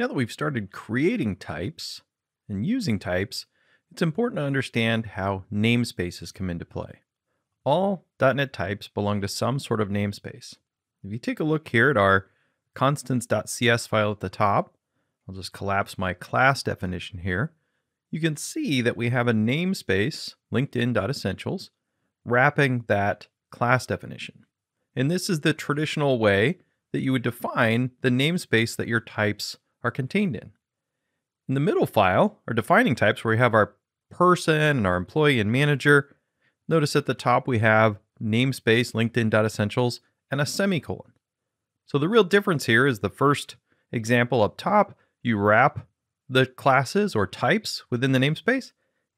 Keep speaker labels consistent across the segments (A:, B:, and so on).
A: Now that we've started creating types and using types, it's important to understand how namespaces come into play. All .NET types belong to some sort of namespace. If you take a look here at our constants.cs file at the top, I'll just collapse my class definition here. You can see that we have a namespace, linkedin.essentials, wrapping that class definition. And this is the traditional way that you would define the namespace that your types are contained in. In the middle file are defining types where we have our person and our employee and manager. Notice at the top we have namespace linkedin.essentials and a semicolon. So the real difference here is the first example up top, you wrap the classes or types within the namespace.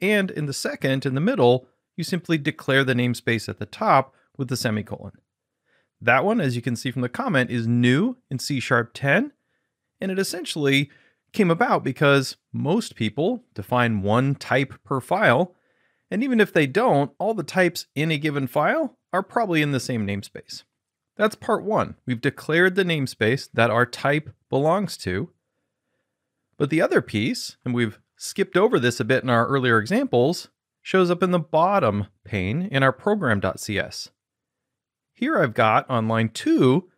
A: And in the second, in the middle, you simply declare the namespace at the top with the semicolon. That one, as you can see from the comment, is new in C Sharp 10, and it essentially came about because most people define one type per file, and even if they don't, all the types in a given file are probably in the same namespace. That's part one. We've declared the namespace that our type belongs to. But the other piece, and we've skipped over this a bit in our earlier examples, shows up in the bottom pane in our program.cs. Here I've got on line two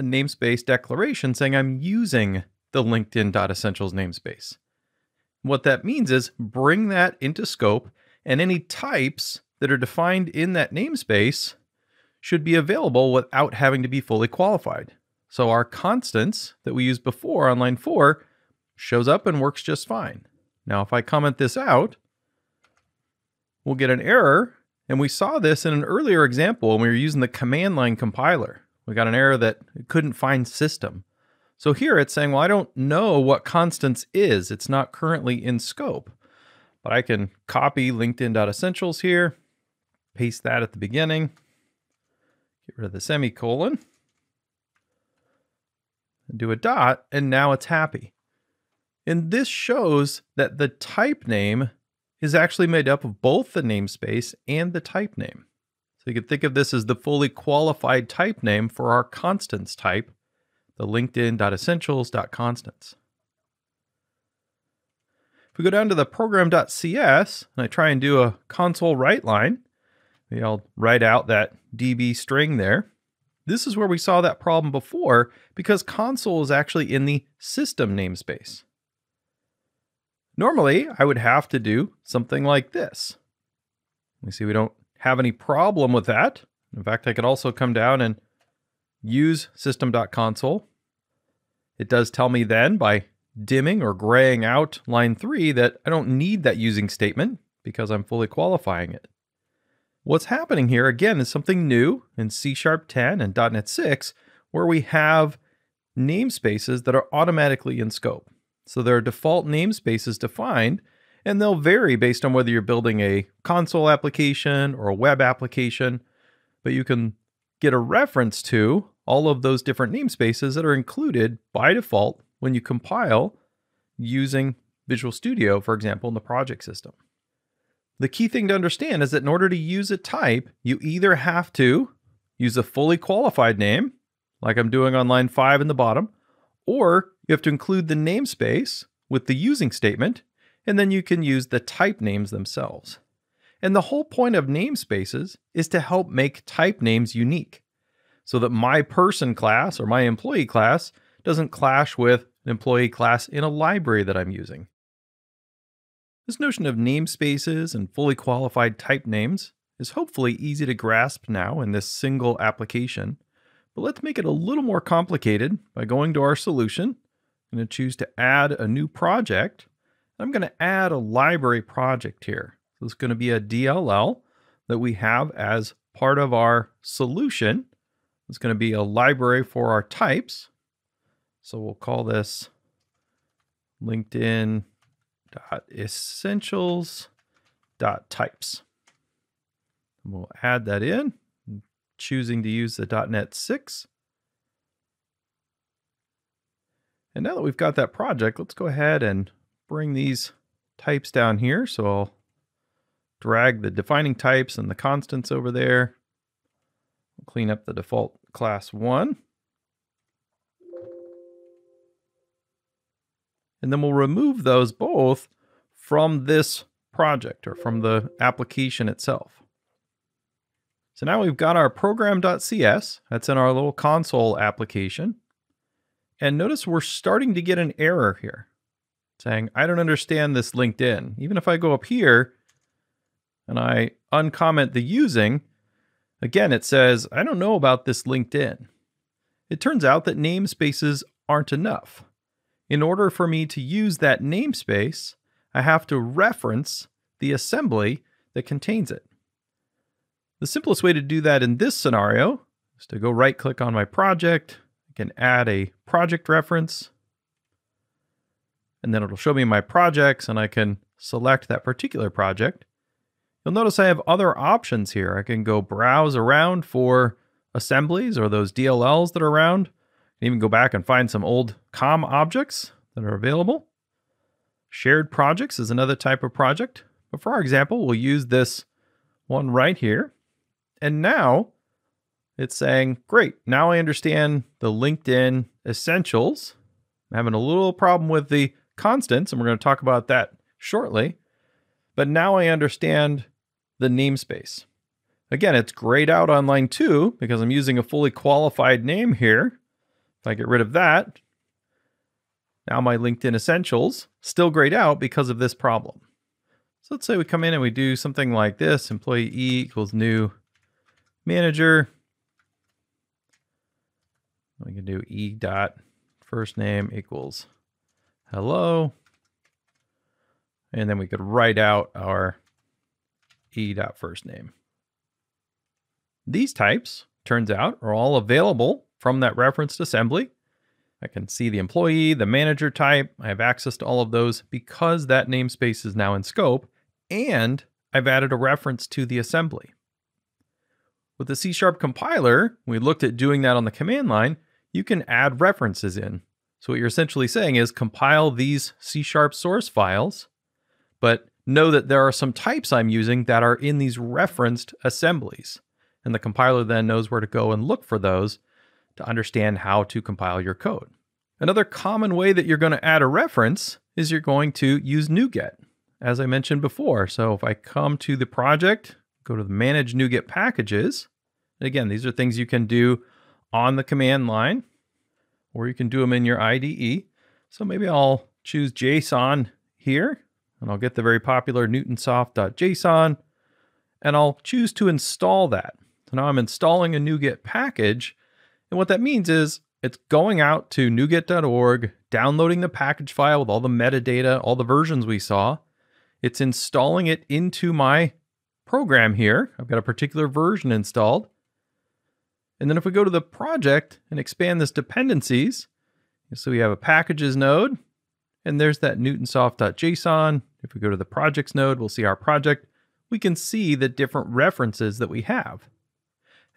A: a namespace declaration saying I'm using the LinkedIn.essentials namespace. What that means is bring that into scope and any types that are defined in that namespace should be available without having to be fully qualified. So our constants that we used before on line four shows up and works just fine. Now, if I comment this out, we'll get an error. And we saw this in an earlier example when we were using the command line compiler. We got an error that it couldn't find system. So here it's saying, well, I don't know what constants is. It's not currently in scope. But I can copy linkedin.essentials here, paste that at the beginning, get rid of the semicolon, do a dot, and now it's happy. And this shows that the type name is actually made up of both the namespace and the type name. So you can think of this as the fully qualified type name for our constants type, the linkedin.essentials.constants. If we go down to the program.cs and I try and do a console write line, maybe I'll write out that DB string there. This is where we saw that problem before because console is actually in the system namespace. Normally, I would have to do something like this. We see we don't have any problem with that. In fact, I could also come down and use system.console. It does tell me then by dimming or graying out line 3 that I don't need that using statement because I'm fully qualifying it. What's happening here again is something new in C Sharp 10 and .NET 6 where we have namespaces that are automatically in scope. So there are default namespaces defined, and they'll vary based on whether you're building a console application or a web application, but you can get a reference to all of those different namespaces that are included by default when you compile using Visual Studio, for example, in the project system. The key thing to understand is that in order to use a type, you either have to use a fully qualified name, like I'm doing on line five in the bottom, or you have to include the namespace with the using statement, and then you can use the type names themselves. And the whole point of namespaces is to help make type names unique so that my person class or my employee class doesn't clash with an employee class in a library that I'm using. This notion of namespaces and fully qualified type names is hopefully easy to grasp now in this single application, but let's make it a little more complicated by going to our solution. I'm going to choose to add a new project. I'm going to add a library project here. So it's going to be a DLL that we have as part of our solution. It's going to be a library for our types. So we'll call this LinkedIn essentials types. We'll add that in, choosing to use the .NET 6. And now that we've got that project, let's go ahead and bring these types down here. So I'll drag the defining types and the constants over there. clean up the default class 1. And then we'll remove those both from this project or from the application itself. So now we've got our program.cs. That's in our little console application. And notice we're starting to get an error here saying, I don't understand this LinkedIn. Even if I go up here and I uncomment the using, again, it says, I don't know about this LinkedIn. It turns out that namespaces aren't enough. In order for me to use that namespace, I have to reference the assembly that contains it. The simplest way to do that in this scenario is to go right click on my project. I can add a project reference and then it'll show me my projects and I can select that particular project. You'll notice I have other options here. I can go browse around for assemblies or those DLLs that are around. I can even go back and find some old COM objects that are available. Shared projects is another type of project. But for our example, we'll use this one right here. And now it's saying, great, now I understand the LinkedIn essentials. I'm having a little problem with the constants, and we're going to talk about that shortly. But now I understand the namespace. Again, it's grayed out on line two because I'm using a fully qualified name here. If I get rid of that, now my LinkedIn Essentials still grayed out because of this problem. So let's say we come in and we do something like this, employee E equals new manager. We can do E dot first name equals hello. And then we could write out our E dot first name. These types, turns out, are all available from that referenced assembly. I can see the employee, the manager type. I have access to all of those because that namespace is now in scope, and I've added a reference to the assembly. With the C Sharp compiler, we looked at doing that on the command line, you can add references in. So what you're essentially saying is compile these C Sharp source files, but know that there are some types I'm using that are in these referenced assemblies. And the compiler then knows where to go and look for those to understand how to compile your code. Another common way that you're going to add a reference is you're going to use NuGet, as I mentioned before. So if I come to the project, go to the manage NuGet packages, again, these are things you can do on the command line, or you can do them in your IDE. So maybe I'll choose JSON here, and I'll get the very popular newtonsoft.json, and I'll choose to install that. So now I'm installing a NuGet package. And what that means is it's going out to NuGet.org, downloading the package file with all the metadata, all the versions we saw. It's installing it into my program here. I've got a particular version installed. And then if we go to the project and expand this dependencies, so we have a packages node, and there's that newtonsoft.json. If we go to the projects node, we'll see our project. We can see the different references that we have.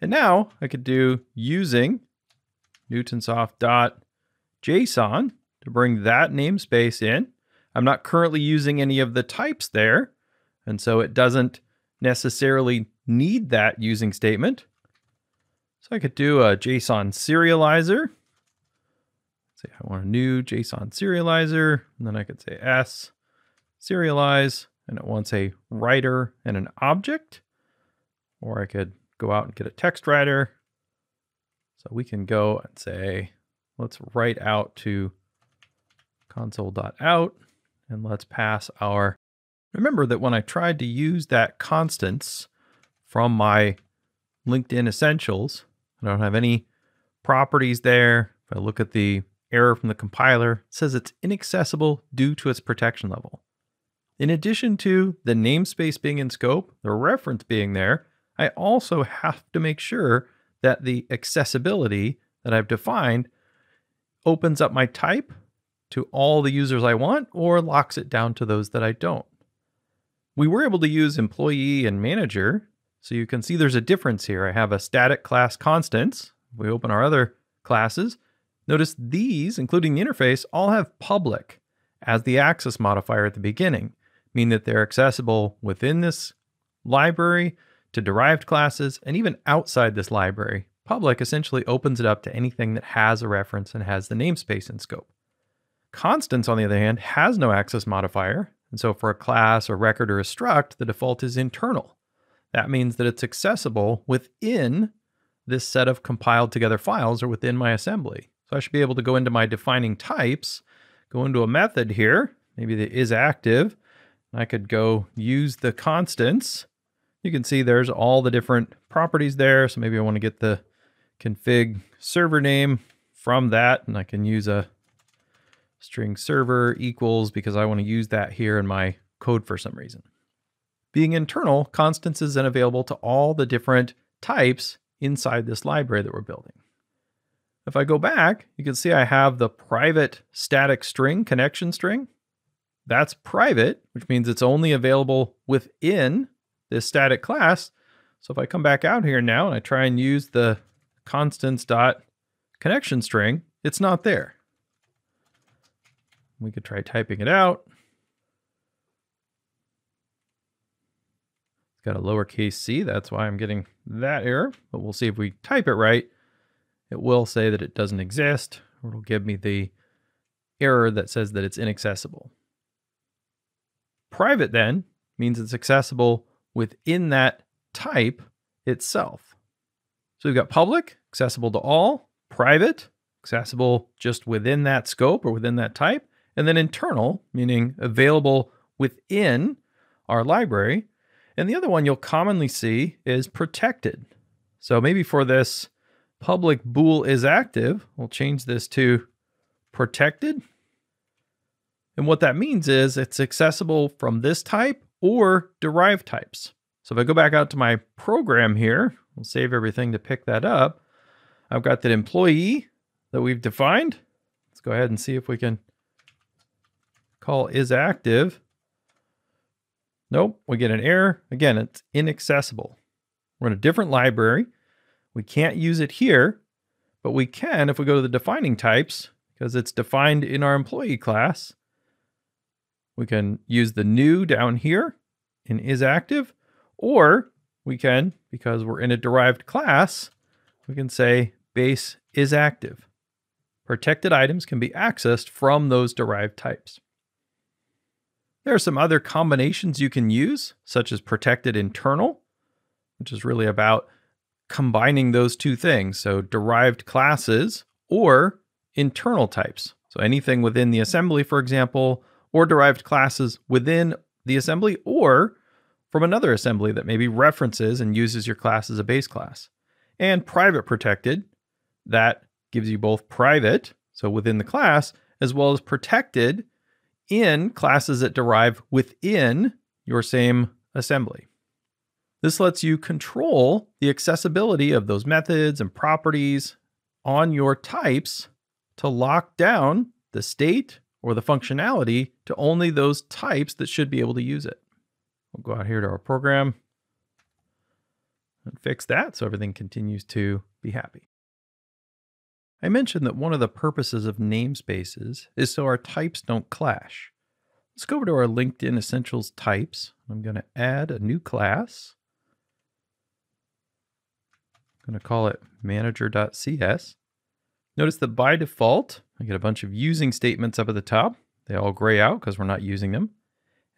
A: And now I could do using newtonsoft.json to bring that namespace in. I'm not currently using any of the types there, and so it doesn't necessarily need that using statement. So I could do a JSON serializer. Say I want a new JSON serializer, and then I could say S serialize, and it wants a writer and an object. Or I could go out and get a text writer. So we can go and say, let's write out to console.out and let's pass our, remember that when I tried to use that constants from my LinkedIn essentials, I don't have any properties there. If I look at the error from the compiler, it says it's inaccessible due to its protection level. In addition to the namespace being in scope, the reference being there, I also have to make sure that the accessibility that I've defined opens up my type to all the users I want or locks it down to those that I don't. We were able to use employee and manager, so you can see there's a difference here. I have a static class constants. We open our other classes, notice these, including the interface, all have public as the access modifier at the beginning, meaning that they're accessible within this library to derived classes, and even outside this library. Public essentially opens it up to anything that has a reference and has the namespace in scope. Constants, on the other hand, has no access modifier. And so for a class, a record, or a struct, the default is internal. That means that it's accessible within this set of compiled together files or within my assembly. So I should be able to go into my defining types, go into a method here, maybe the is active. I could go use the constants. You can see there's all the different properties there. So maybe I want to get the config server name from that and I can use a string server equals because I want to use that here in my code for some reason. Being internal, constants is then available to all the different types inside this library that we're building. If I go back, you can see I have the private static string connection string. That's private, which means it's only available within this static class. So if I come back out here now and I try and use the constants dot connection string, it's not there. We could try typing it out. Got a lowercase c, that's why I'm getting that error, but we'll see if we type it right. It will say that it doesn't exist, or it'll give me the error that says that it's inaccessible. Private then means it's accessible within that type itself. So we've got public, accessible to all, private, accessible just within that scope or within that type, and then internal, meaning available within our library. And the other one you'll commonly see is protected. So maybe for this public bool is active, we'll change this to protected. And what that means is it's accessible from this type or derived types. So if I go back out to my program here, we'll save everything to pick that up. I've got that employee that we've defined. Let's go ahead and see if we can call is active. Nope, we get an error. Again, it's inaccessible. We're in a different library. We can't use it here, but we can if we go to the defining types because it's defined in our employee class. We can use the new down here in is active, or we can, because we're in a derived class, we can say base is active. Protected items can be accessed from those derived types. There are some other combinations you can use, such as protected internal, which is really about combining those two things. So derived classes or internal types. So anything within the assembly, for example, or derived classes within the assembly or from another assembly that maybe references and uses your class as a base class. And private protected, that gives you both private, so within the class, as well as protected in classes that derive within your same assembly. This lets you control the accessibility of those methods and properties on your types to lock down the state or the functionality to only those types that should be able to use it. We'll go out here to our program and fix that so everything continues to be happy. I mentioned that one of the purposes of namespaces is so our types don't clash. Let's go over to our LinkedIn Essentials types. I'm going to add a new class. I'm going to call it manager.cs. Notice that by default, I get a bunch of using statements up at the top. They all gray out because we're not using them.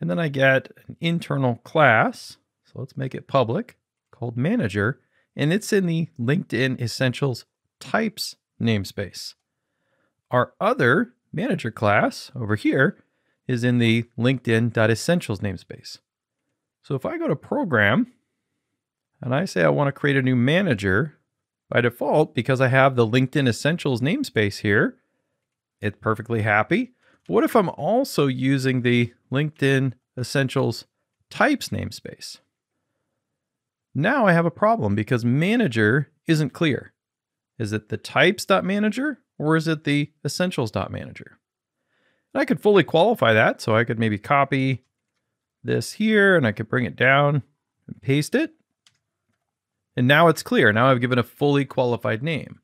A: And then I get an internal class. So let's make it public called manager. And it's in the LinkedIn Essentials types namespace. Our other manager class over here is in the LinkedIn.essentials namespace. So if I go to program and I say I want to create a new manager, by default, because I have the LinkedIn Essentials namespace here, it's perfectly happy. But what if I'm also using the LinkedIn Essentials types namespace? Now I have a problem because manager isn't clear. Is it the types.manager or is it the essentials.manager? And I could fully qualify that. So I could maybe copy this here and I could bring it down and paste it. And now it's clear. Now I've given a fully qualified name.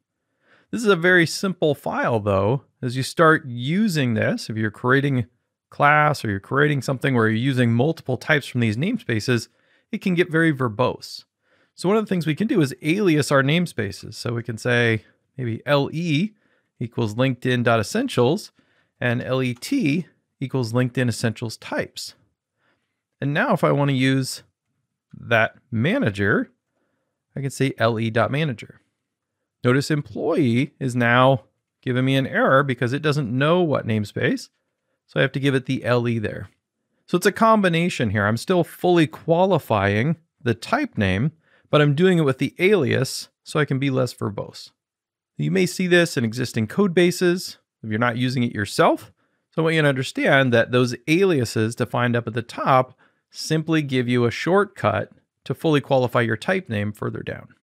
A: This is a very simple file though. As you start using this, if you're creating class or you're creating something where you're using multiple types from these namespaces, it can get very verbose. So one of the things we can do is alias our namespaces. So we can say maybe LE equals LinkedIn.essentials and LET equals LinkedIn Essentials types. And now if I want to use that manager, I can say le.manager. Notice employee is now giving me an error because it doesn't know what namespace. So I have to give it the LE there. So it's a combination here. I'm still fully qualifying the type name, but I'm doing it with the alias so I can be less verbose. You may see this in existing code bases if you're not using it yourself. So I want you to understand that those aliases defined up at the top simply give you a shortcut to fully qualify your type name further down.